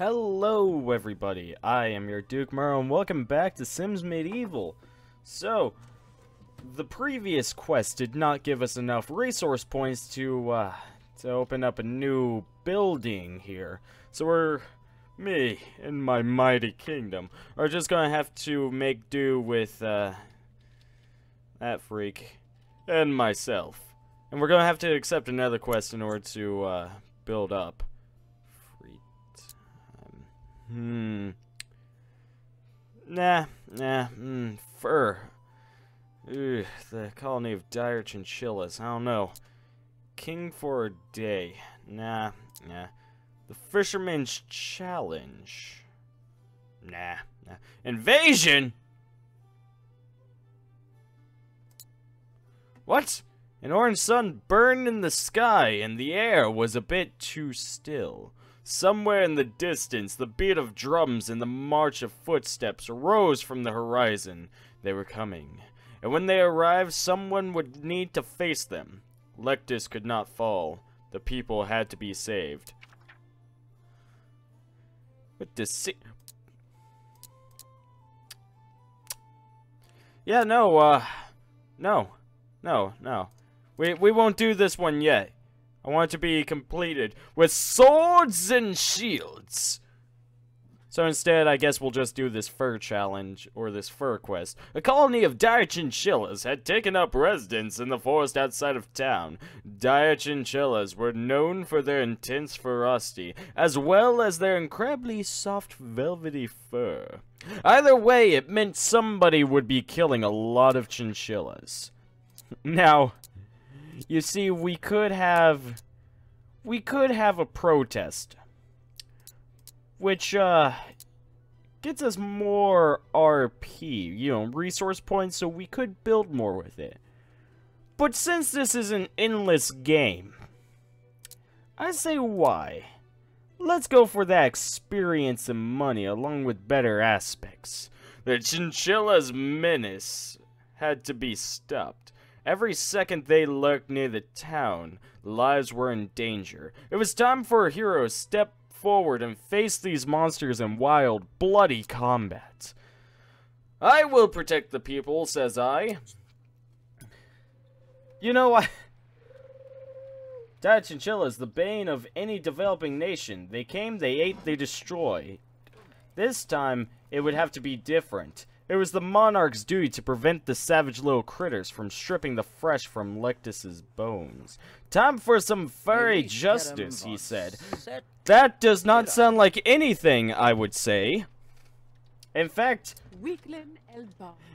Hello everybody, I am your Duke MuRL and welcome back to Sims Medieval. So, the previous quest did not give us enough resource points to, uh, to open up a new building here. So we're, me and my mighty kingdom, are just gonna have to make do with, uh, that freak and myself. And we're gonna have to accept another quest in order to, uh, build up. Hmm. Nah, nah, hmm, fur. Ugh, the colony of dire chinchillas, I don't know. King for a day. Nah, nah. The Fisherman's Challenge. Nah, nah. Invasion? What? An orange sun burned in the sky, and the air was a bit too still. Somewhere in the distance, the beat of drums and the march of footsteps rose from the horizon. They were coming. And when they arrived, someone would need to face them. Lektus could not fall. The people had to be saved. What does Yeah, no, uh, no, no, no. We, we won't do this one yet. I want it to be completed with swords and shields. So instead, I guess we'll just do this fur challenge, or this fur quest. A colony of dire chinchillas had taken up residence in the forest outside of town. Dire chinchillas were known for their intense ferocity, as well as their incredibly soft, velvety fur. Either way, it meant somebody would be killing a lot of chinchillas. Now, you see, we could have... We could have a protest. Which, uh... Gets us more RP, you know, resource points, so we could build more with it. But since this is an endless game, I say why? Let's go for that experience and money along with better aspects. The chinchilla's menace had to be stopped. Every second they lurked near the town, lives were in danger. It was time for a hero to step forward and face these monsters in wild, bloody combat. I will protect the people, says I. You know, I... Dire chinchillas, the bane of any developing nation. They came, they ate, they destroyed. This time, it would have to be different. It was the monarch's duty to prevent the savage little critters from stripping the flesh from Lektus's bones. Time for some furry justice, he said. That does not sound like anything, I would say. In fact,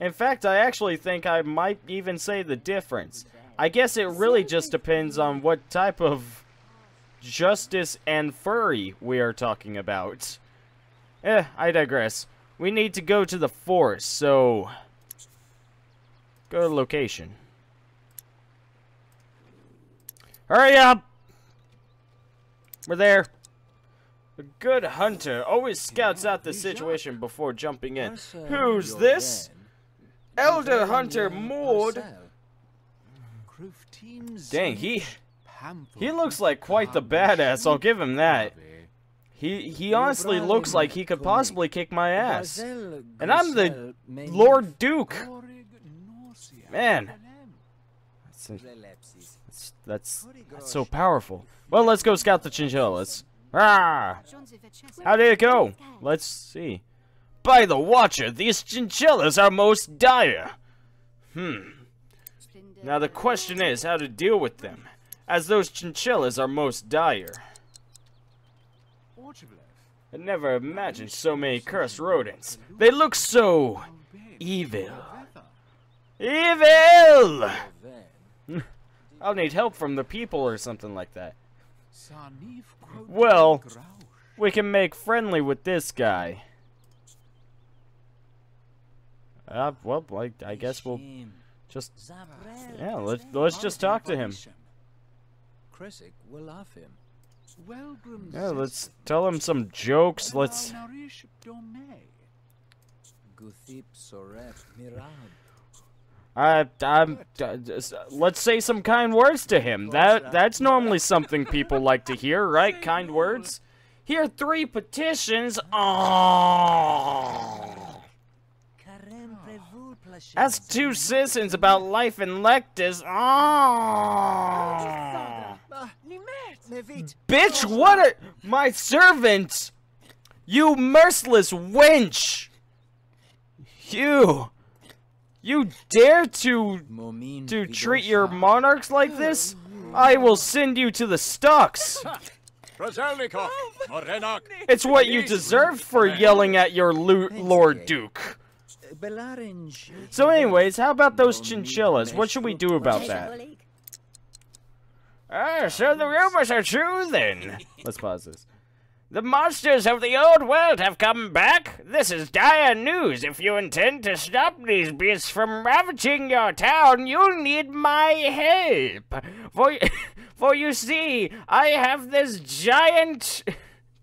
in fact, I actually think I might even say the difference. I guess it really just depends on what type of justice and furry we are talking about. Eh, I digress. We need to go to the forest, so... Go to location. Hurry up! We're there. A good hunter always scouts out the situation before jumping in. Who's this? Elder Hunter Maud. Dang, he... He looks like quite the badass, I'll give him that. He he honestly looks like he could possibly kick my ass. And I'm the Lord Duke. Man. That's, that's, that's, that's so powerful. Well, let's go scout the chinchillas. Ah! How did it go? Let's see. By the Watcher, these chinchillas are most dire. Hmm. Now the question is how to deal with them, as those chinchillas are most dire. I never imagined so many cursed rodents. They look so evil. Evil! I'll need help from the people or something like that. Well, we can make friendly with this guy. Uh, well, I, I guess we'll just yeah. Let's let's just talk to him. will love him. Yeah, let's tell him some jokes. Let's. I, I'm. Uh, let's say some kind words to him. That that's normally something people like to hear, right? Kind words. Here are three petitions. Oh. Ask two citizens about life in Lektus. Oh. Bitch, what a- My servant! You merciless wench! You! You dare to to treat your monarchs like this? I will send you to the stocks. It's what you deserve for yelling at your lo- Lord Duke. So anyways, how about those chinchillas? What should we do about that? Ah, so the rumors are true then. Let's pause this. The monsters of the old world have come back. This is dire news. If you intend to stop these beasts from ravaging your town, you'll need my help. For, for you see, I have this giant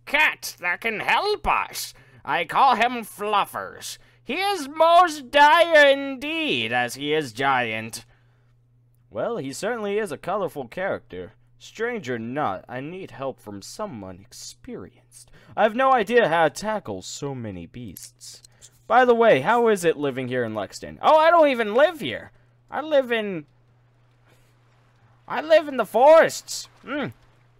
cat that can help us. I call him Fluffers. He is most dire indeed, as he is giant. Well, he certainly is a colorful character. Strange or not, I need help from someone experienced. I have no idea how to tackle so many beasts. By the way, how is it living here in Lexington? Oh, I don't even live here. I live in... I live in the forests. Hmm.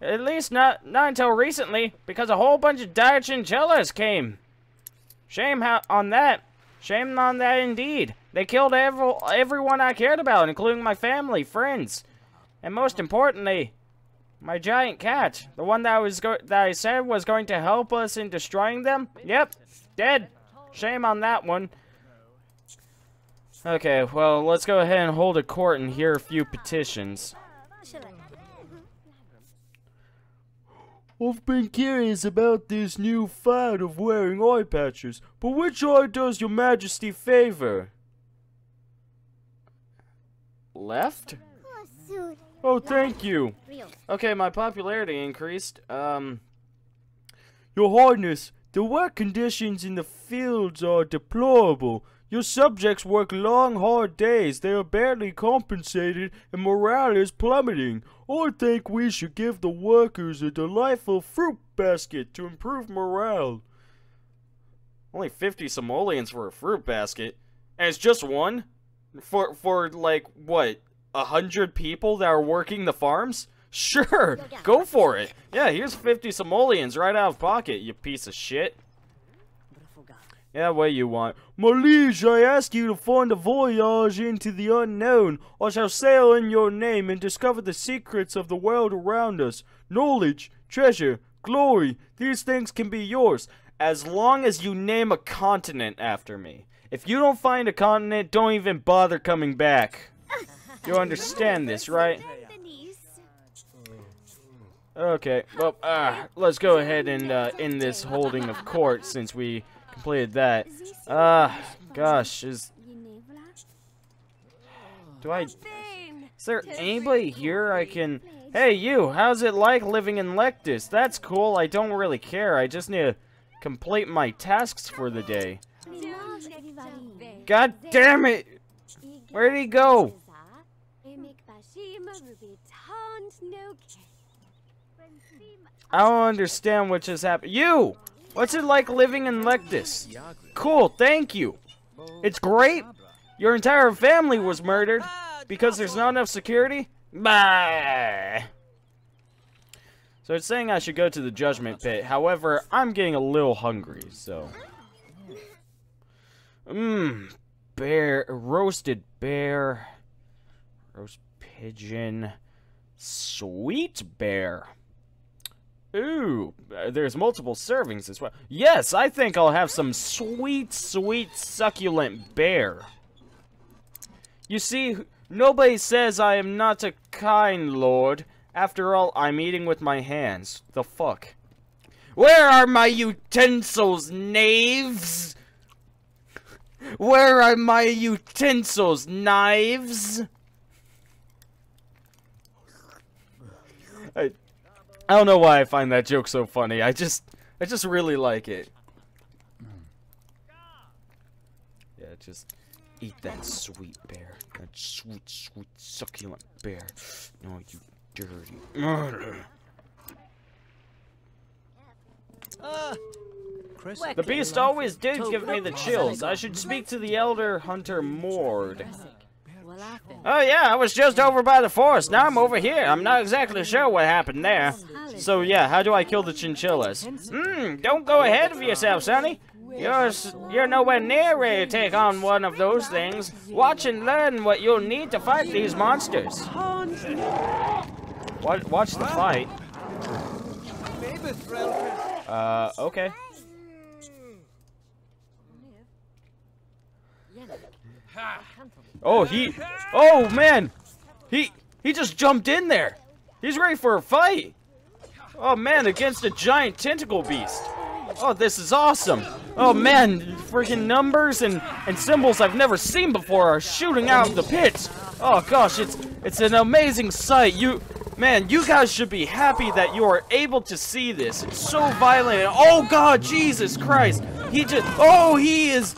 At least not, not until recently, because a whole bunch of dire chinchillas came. Shame on that. Shame on that indeed. They killed every, everyone I cared about, including my family, friends, and most importantly, my giant cat. The one that I was that I said was going to help us in destroying them. Yep, dead. Shame on that one. Okay, well, let's go ahead and hold a court and hear a few petitions. I've been curious about this new fad of wearing eye patches, but which eye does your majesty favor? Left? Oh, thank you. Okay, my popularity increased. Um, Your Highness, the work conditions in the fields are deplorable. Your subjects work long, hard days. They are barely compensated, and morale is plummeting. I think we should give the workers a delightful fruit basket to improve morale. Only 50 simoleons for a fruit basket. And it's just one? For, for like, what, a hundred people that are working the farms? Sure, go for it. Yeah, here's 50 simoleons right out of pocket, you piece of shit. Yeah, what you want. My liege, I ask you to find a voyage into the unknown. I shall sail in your name and discover the secrets of the world around us. Knowledge, treasure, glory, these things can be yours, as long as you name a continent after me. If you don't find a continent, don't even bother coming back. You understand this, right? Okay, well, uh, let's go ahead and uh, end this holding of court since we completed that. Ah, uh, gosh, is... Do I... Is there anybody here I can... Hey, you, how's it like living in Lektus? That's cool, I don't really care, I just need to complete my tasks for the day. God damn it! Where'd he go? I don't understand what just happened. You! What's it like living in Lektus? Cool, thank you. It's great. Your entire family was murdered because there's not enough security? Bah! So it's saying I should go to the judgment pit. However, I'm getting a little hungry, so... Mmm, bear, roasted bear, roast pigeon, sweet bear. Ooh, there's multiple servings as well. Yes, I think I'll have some sweet, sweet, succulent bear. You see, nobody says I am not a kind lord. After all, I'm eating with my hands. The fuck? Where are my utensils, knaves? Where are my utensils, knives? I, I don't know why I find that joke so funny. I just, I just really like it. Yeah, just eat that sweet bear. That sweet, sweet, succulent bear. No, you dirty murder. Ah. The beast always did give me the chills. I should speak to the elder hunter Mord. Oh yeah, I was just over by the forest. Now I'm over here. I'm not exactly sure what happened there. So yeah, how do I kill the chinchillas? Hmm, don't go ahead of yourself, Sonny. You're, you're nowhere near ready to take on one of those things. Watch and learn what you'll need to fight these monsters. Watch, watch the fight. Uh, okay. Oh, he... Oh, man! He... He just jumped in there! He's ready for a fight! Oh, man, against a giant tentacle beast! Oh, this is awesome! Oh, man, freaking numbers and, and symbols I've never seen before are shooting out of the pits! Oh, gosh, it's, it's an amazing sight! You... Man, you guys should be happy that you are able to see this. It's so violent. Oh, God, Jesus Christ! He just... Oh, he is...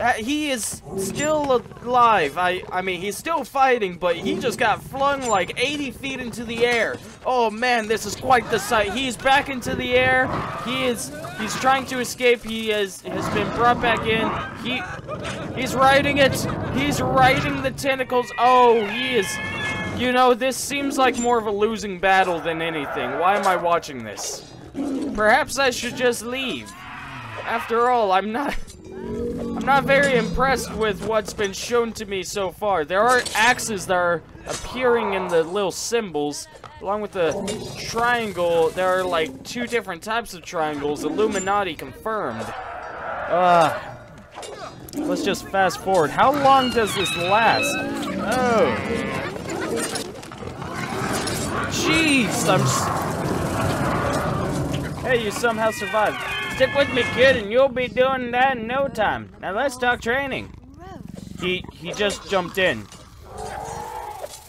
Uh, he is still alive. I I mean, he's still fighting, but he just got flung like 80 feet into the air. Oh man, this is quite the sight. He's back into the air. He is he's trying to escape. He has has been brought back in. He he's riding it. He's riding the tentacles. Oh, he is you know, this seems like more of a losing battle than anything. Why am I watching this? Perhaps I should just leave. After all, I'm not I'm not very impressed with what's been shown to me so far. There are axes that are appearing in the little symbols. Along with the triangle, there are like two different types of triangles. Illuminati confirmed. Uh, let's just fast forward. How long does this last? Oh. Jeez, I'm... Hey, you somehow survived. Stick with me, kid, and you'll be doing that in no time. Now let's talk training. He he just jumped in.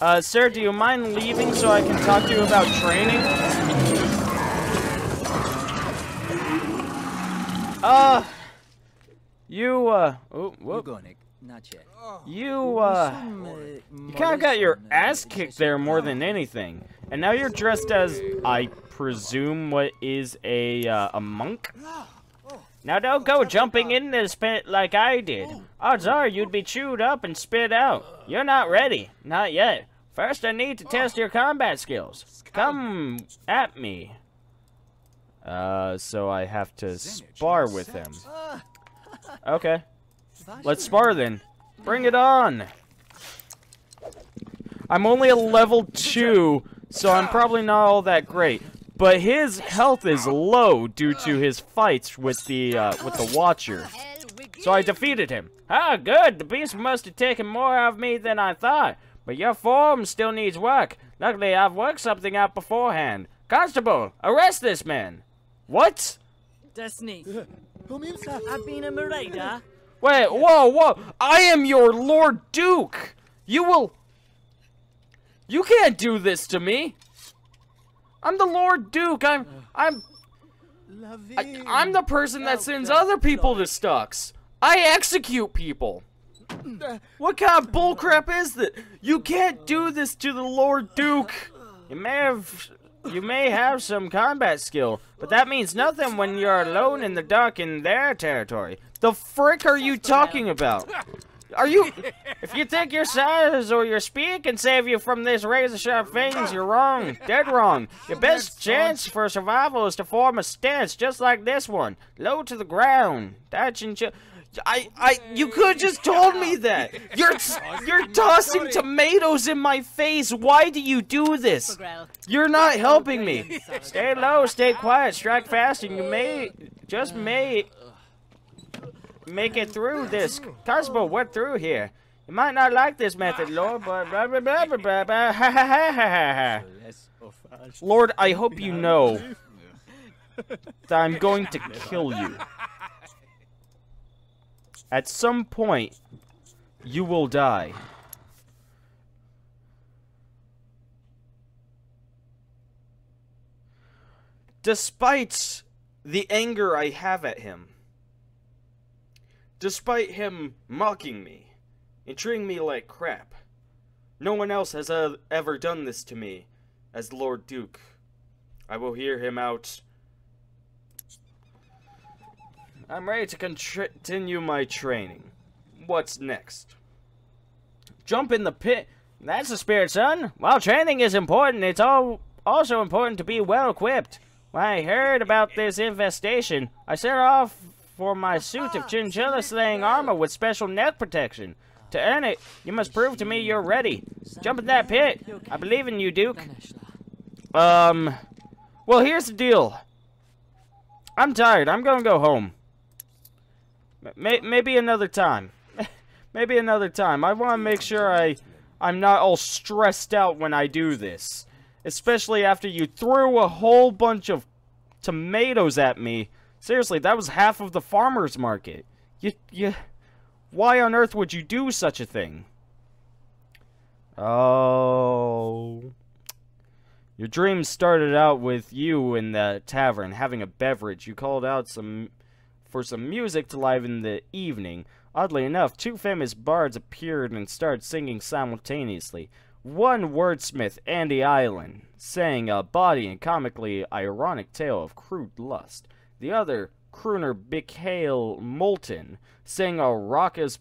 Uh, sir, do you mind leaving so I can talk to you about training? Uh, you, uh, oh, whoop. You, uh, you kind of got your ass kicked there more than anything. And now you're dressed as, I presume, what is a, uh, a monk? Now don't go jumping in this pit like I did. Odds are you'd be chewed up and spit out. You're not ready. Not yet. First I need to test your combat skills. Come at me. Uh, so I have to spar with him. Okay. Let's spar then. Bring it on! I'm only a level 2, so I'm probably not all that great. But his health is low due to his fights with the, uh, with the Watcher. So I defeated him. Ah, good! The beast must have taken more of me than I thought. But your form still needs work. Luckily, I've worked something out beforehand. Constable, arrest this man! What? Destiny. I've been a marauder. Wait, whoa, whoa! I am your Lord Duke! You will... You can't do this to me! I'm the Lord Duke, I'm... I'm... I, I'm the person that sends other people to Stux! I execute people! What kind of bullcrap is that? You can't do this to the Lord Duke! You may have... You may have some combat skill, but that means nothing when you're alone in the dark in their territory. The frick are you talking about? Are you... If you think your size or your speed can save you from this razor-sharp things, you're wrong. Dead wrong. Your best chance for survival is to form a stance just like this one. Low to the ground. Touching... I, I, you could just told me that. You're, you're tossing tomatoes in my face. Why do you do this? You're not helping me. Stay low, stay quiet, strike fast, and you may, just may, make it through this. Constable, what through here? You might not like this method, Lord, but blah blah blah blah blah blah. Lord, I hope you know that I'm going to kill you. At some point, you will die. Despite the anger I have at him, despite him mocking me and treating me like crap, no one else has ever done this to me as Lord Duke. I will hear him out I'm ready to continue my training. What's next? Jump in the pit. That's the spirit, son. While training is important, it's all also important to be well equipped. When I heard about this infestation, I set off for my suit of chinchilla slaying armor with special neck protection. To earn it, you must prove to me you're ready. Jump in that pit. I believe in you, Duke. Um, well, here's the deal. I'm tired. I'm gonna go home. Maybe another time. maybe another time. I want to make sure I, I'm not all stressed out when I do this. Especially after you threw a whole bunch of tomatoes at me. Seriously, that was half of the farmer's market. You, you, why on earth would you do such a thing? Oh. Your dream started out with you in the tavern having a beverage. You called out some for some music to liven the evening. Oddly enough, two famous bards appeared and started singing simultaneously. One wordsmith, Andy Island, sang a body and comically ironic tale of crude lust. The other, crooner Mikhail Moulton, sang a raucous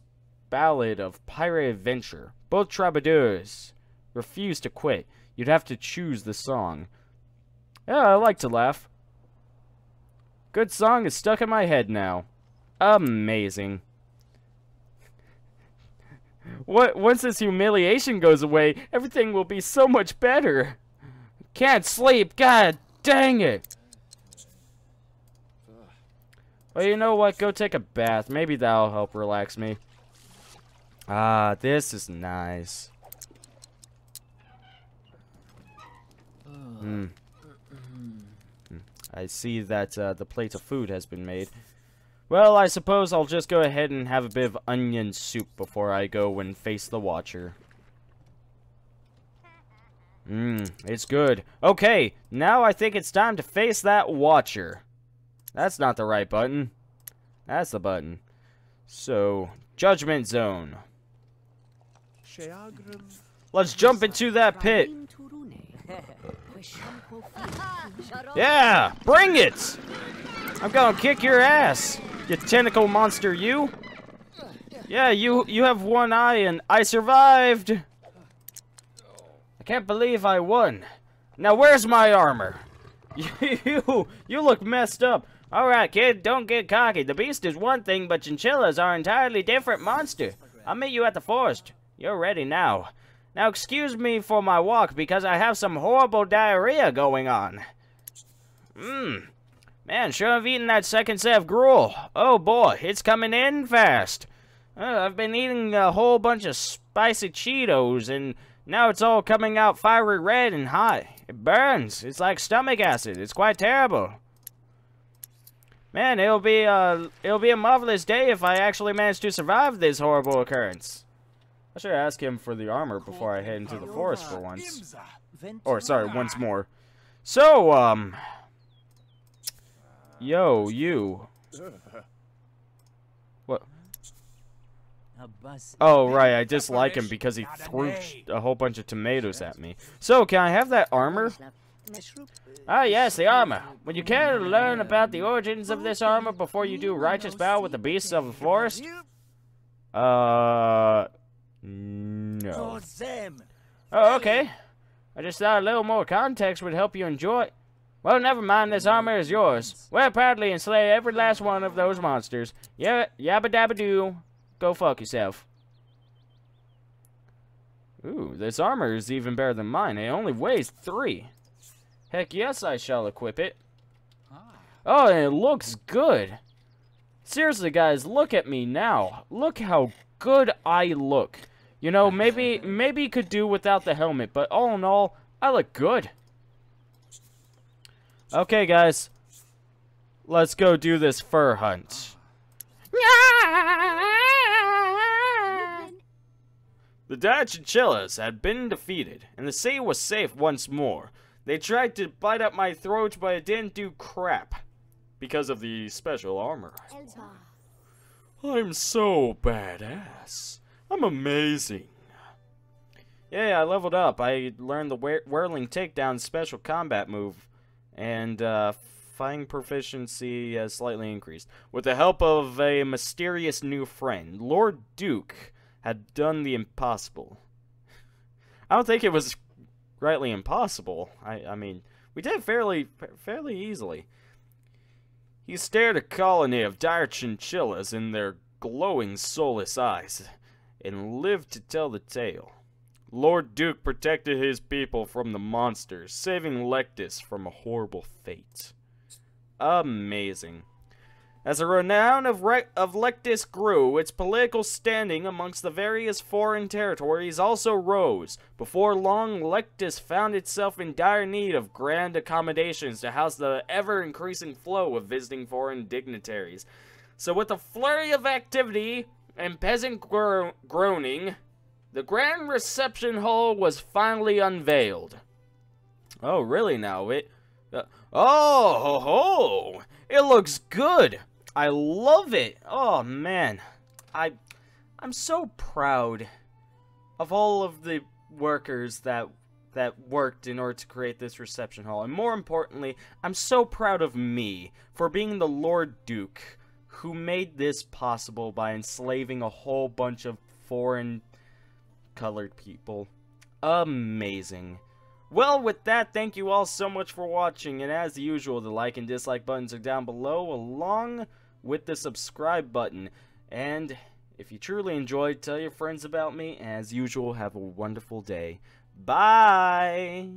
ballad of pirate adventure. Both troubadours refused to quit. You'd have to choose the song. Yeah, I like to laugh. Good song is stuck in my head now. Amazing. What once this humiliation goes away, everything will be so much better. Can't sleep, god dang it. Well, you know what? Go take a bath. Maybe that'll help relax me. Ah, this is nice. Hmm. I see that uh, the plate of food has been made. Well, I suppose I'll just go ahead and have a bit of onion soup before I go and face the Watcher. Mmm, it's good. Okay, now I think it's time to face that Watcher. That's not the right button. That's the button. So, Judgment Zone. Let's jump into that pit. Yeah, bring it! I'm gonna kick your ass, you tentacle monster, you. Yeah, you you have one eye and I survived. I can't believe I won. Now where's my armor? you you look messed up. Alright, kid, don't get cocky. The beast is one thing, but chinchillas are an entirely different monster. I'll meet you at the forest. You're ready now. Now excuse me for my walk because I have some horrible diarrhea going on. Mmm. Man, sure have eaten that second set of gruel. Oh boy, it's coming in fast. Uh, I've been eating a whole bunch of spicy Cheetos and now it's all coming out fiery red and hot. It burns. It's like stomach acid. It's quite terrible. Man, it'll be a, it'll be a marvelous day if I actually manage to survive this horrible occurrence. I should ask him for the armor before I head into the forest for once. Or, sorry, once more. So, um... Yo, you. What? Oh, right, I dislike him because he threw a whole bunch of tomatoes at me. So, can I have that armor? Ah, yes, the armor. Would you care to learn about the origins of this armor before you do righteous battle with the beasts of the forest? Uh... No. Oh, okay. I just thought a little more context would help you enjoy. Well, never mind. This armor is yours. Wear proudly and slay every last one of those monsters. Yeah, yabba dabba doo. Go fuck yourself. Ooh, this armor is even better than mine. It only weighs three. Heck yes, I shall equip it. Ah. Oh, and it looks good. Seriously, guys, look at me now. Look how good I look. You know, maybe maybe could do without the helmet, but all in all, I look good. Okay, guys. Let's go do this fur hunt. Ah. The Dutch chinchillas had been defeated, and the sea was safe once more. They tried to bite up my throat, but it didn't do crap. Because of the special armor. I'm so badass. I'm amazing. Yeah, I leveled up. I learned the whirling takedown special combat move. And, uh, fighting proficiency has slightly increased. With the help of a mysterious new friend, Lord Duke had done the impossible. I don't think it was rightly impossible. I, I mean, we did fairly, fairly easily. He stared a colony of dire chinchillas in their glowing, soulless eyes, and lived to tell the tale. Lord Duke protected his people from the monsters, saving Lektus from a horrible fate. Amazing. As the renown of, of Lektus grew, its political standing amongst the various foreign territories also rose. Before long, Lektus found itself in dire need of grand accommodations to house the ever-increasing flow of visiting foreign dignitaries. So with a flurry of activity and peasant gro groaning, the grand reception hall was finally unveiled. Oh, really now? It... Uh, oh, ho, ho! It looks good! I love it! Oh, man. I... I'm so proud of all of the workers that that worked in order to create this reception hall. And more importantly, I'm so proud of me for being the Lord Duke who made this possible by enslaving a whole bunch of foreign colored people. Amazing. Well, with that, thank you all so much for watching, and as usual, the like and dislike buttons are down below, along with the subscribe button. And if you truly enjoyed, tell your friends about me, as usual, have a wonderful day. Bye!